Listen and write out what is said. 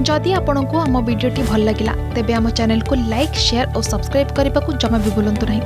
जदि आपण को आम भिडी भल लगा तेब आम को लाइक सेयार और सब्सक्राइब करने को जमा भी बुलां नहीं।